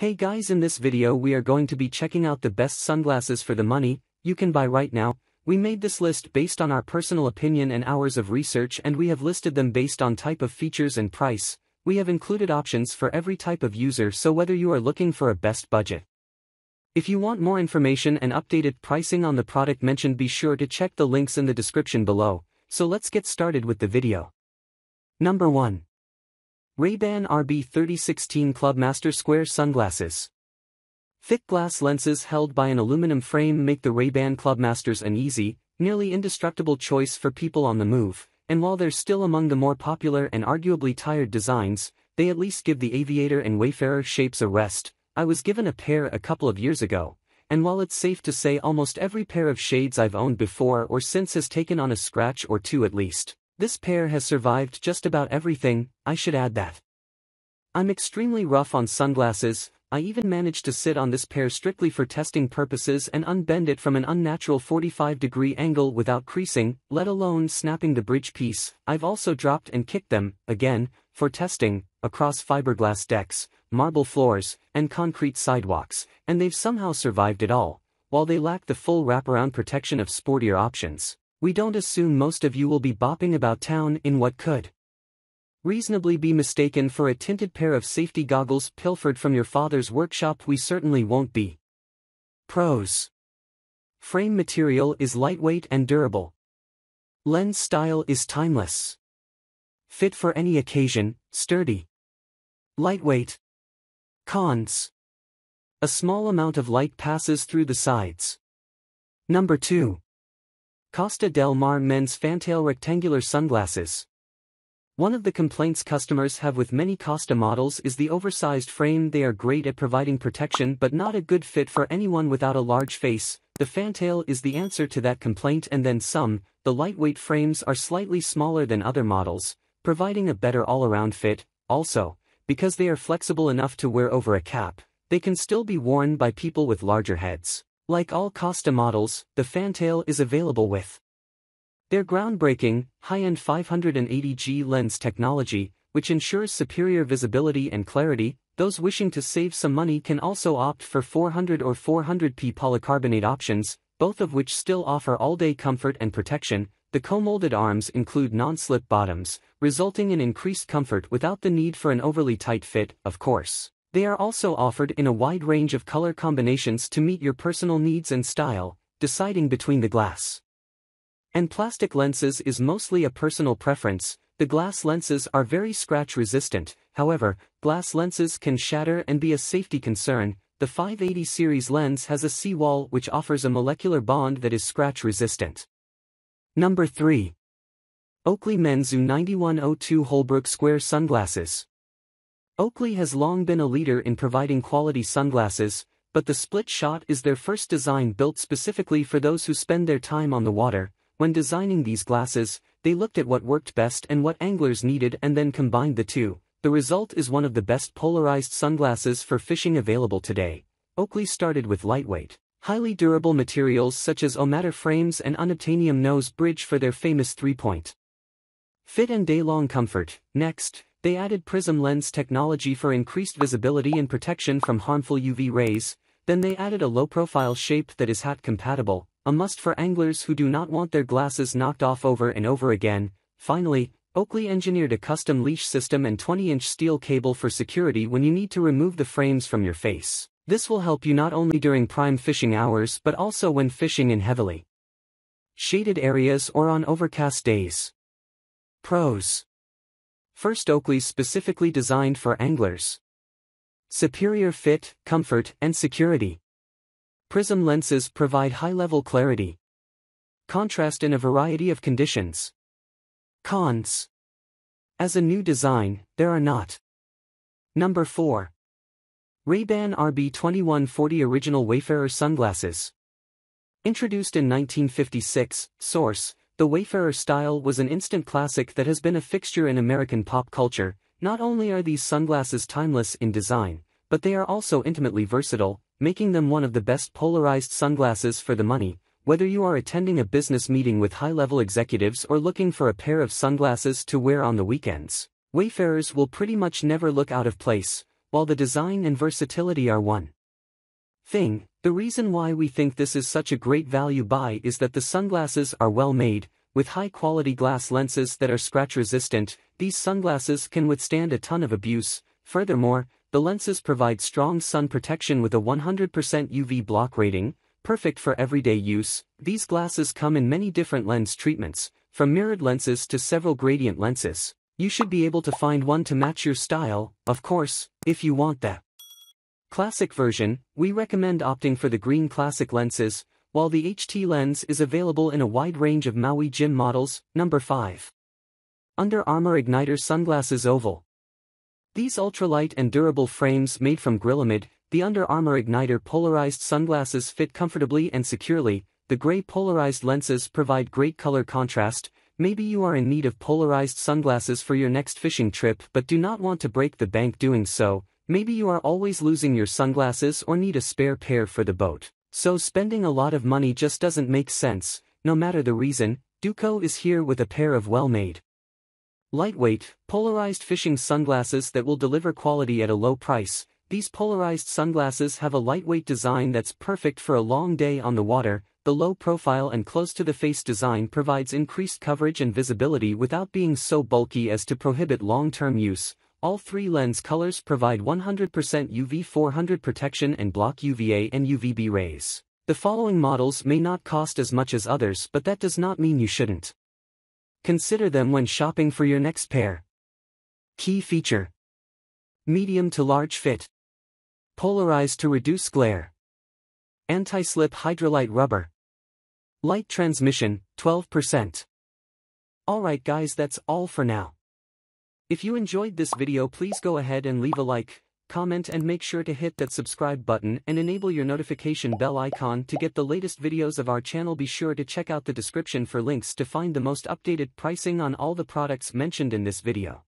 Hey guys in this video we are going to be checking out the best sunglasses for the money, you can buy right now, we made this list based on our personal opinion and hours of research and we have listed them based on type of features and price, we have included options for every type of user so whether you are looking for a best budget. If you want more information and updated pricing on the product mentioned be sure to check the links in the description below, so let's get started with the video. Number 1. Ray-Ban RB 3016 Clubmaster Square Sunglasses. Thick glass lenses held by an aluminum frame make the Ray-Ban Clubmasters an easy, nearly indestructible choice for people on the move, and while they're still among the more popular and arguably tired designs, they at least give the aviator and wayfarer shapes a rest. I was given a pair a couple of years ago, and while it's safe to say almost every pair of shades I've owned before or since has taken on a scratch or two at least. This pair has survived just about everything, I should add that. I'm extremely rough on sunglasses, I even managed to sit on this pair strictly for testing purposes and unbend it from an unnatural 45 degree angle without creasing, let alone snapping the bridge piece. I've also dropped and kicked them, again, for testing, across fiberglass decks, marble floors, and concrete sidewalks, and they've somehow survived it all, while they lack the full wraparound protection of sportier options we don't assume most of you will be bopping about town in what could reasonably be mistaken for a tinted pair of safety goggles pilfered from your father's workshop we certainly won't be. Pros. Frame material is lightweight and durable. Lens style is timeless. Fit for any occasion, sturdy. Lightweight. Cons. A small amount of light passes through the sides. Number 2. Costa del Mar Men's Fantail Rectangular Sunglasses. One of the complaints customers have with many Costa models is the oversized frame they are great at providing protection but not a good fit for anyone without a large face, the Fantail is the answer to that complaint and then some, the lightweight frames are slightly smaller than other models, providing a better all-around fit, also, because they are flexible enough to wear over a cap, they can still be worn by people with larger heads. Like all Costa models, the Fantail is available with their groundbreaking, high-end 580G lens technology, which ensures superior visibility and clarity, those wishing to save some money can also opt for 400 or 400p polycarbonate options, both of which still offer all-day comfort and protection. The co-molded arms include non-slip bottoms, resulting in increased comfort without the need for an overly tight fit, of course. They are also offered in a wide range of color combinations to meet your personal needs and style, deciding between the glass and plastic lenses is mostly a personal preference, the glass lenses are very scratch resistant, however, glass lenses can shatter and be a safety concern, the 580 series lens has a C-Wall which offers a molecular bond that is scratch resistant. Number 3. Oakley Menzu 9102 Holbrook Square Sunglasses. Oakley has long been a leader in providing quality sunglasses, but the split shot is their first design built specifically for those who spend their time on the water. When designing these glasses, they looked at what worked best and what anglers needed and then combined the two. The result is one of the best polarized sunglasses for fishing available today. Oakley started with lightweight, highly durable materials such as O-Matter frames and unobtainium nose bridge for their famous three-point fit and day-long comfort. Next, they added Prizm lens technology for increased visibility and protection from harmful UV rays, then they added a low-profile shape that is hat-compatible, a must for anglers who do not want their glasses knocked off over and over again. Finally, Oakley engineered a custom leash system and 20-inch steel cable for security when you need to remove the frames from your face. This will help you not only during prime fishing hours but also when fishing in heavily shaded areas or on overcast days. Pros First Oakley's specifically designed for anglers. Superior fit, comfort, and security. Prizm lenses provide high-level clarity. Contrast in a variety of conditions. Cons. As a new design, there are not. Number 4. Ray-Ban RB2140 Original Wayfarer Sunglasses. Introduced in 1956, Source, the Wayfarer style was an instant classic that has been a fixture in American pop culture. Not only are these sunglasses timeless in design, but they are also intimately versatile, making them one of the best polarized sunglasses for the money, whether you are attending a business meeting with high-level executives or looking for a pair of sunglasses to wear on the weekends. Wayfarers will pretty much never look out of place, while the design and versatility are one thing. The reason why we think this is such a great value buy is that the sunglasses are well made, with high-quality glass lenses that are scratch-resistant, these sunglasses can withstand a ton of abuse. Furthermore, the lenses provide strong sun protection with a 100% UV block rating, perfect for everyday use. These glasses come in many different lens treatments, from mirrored lenses to several gradient lenses. You should be able to find one to match your style, of course, if you want that. Classic version, we recommend opting for the green classic lenses, while the HT lens is available in a wide range of Maui Jim models, number 5. Under Armour Igniter Sunglasses Oval. These ultralight and durable frames made from Grilamid, the Under Armour Igniter polarized sunglasses fit comfortably and securely, the gray polarized lenses provide great color contrast, maybe you are in need of polarized sunglasses for your next fishing trip but do not want to break the bank doing so, maybe you are always losing your sunglasses or need a spare pair for the boat. So spending a lot of money just doesn't make sense, no matter the reason, Duco is here with a pair of well-made, lightweight, polarized fishing sunglasses that will deliver quality at a low price, these polarized sunglasses have a lightweight design that's perfect for a long day on the water, the low profile and close-to-the-face design provides increased coverage and visibility without being so bulky as to prohibit long-term use. All three lens colors provide 100% UV 400 protection and block UVA and UVB rays. The following models may not cost as much as others but that does not mean you shouldn't. Consider them when shopping for your next pair. Key feature. Medium to large fit. Polarized to reduce glare. Anti-slip Hydrolite rubber. Light transmission, 12%. Alright guys that's all for now. If you enjoyed this video please go ahead and leave a like, comment and make sure to hit that subscribe button and enable your notification bell icon to get the latest videos of our channel be sure to check out the description for links to find the most updated pricing on all the products mentioned in this video.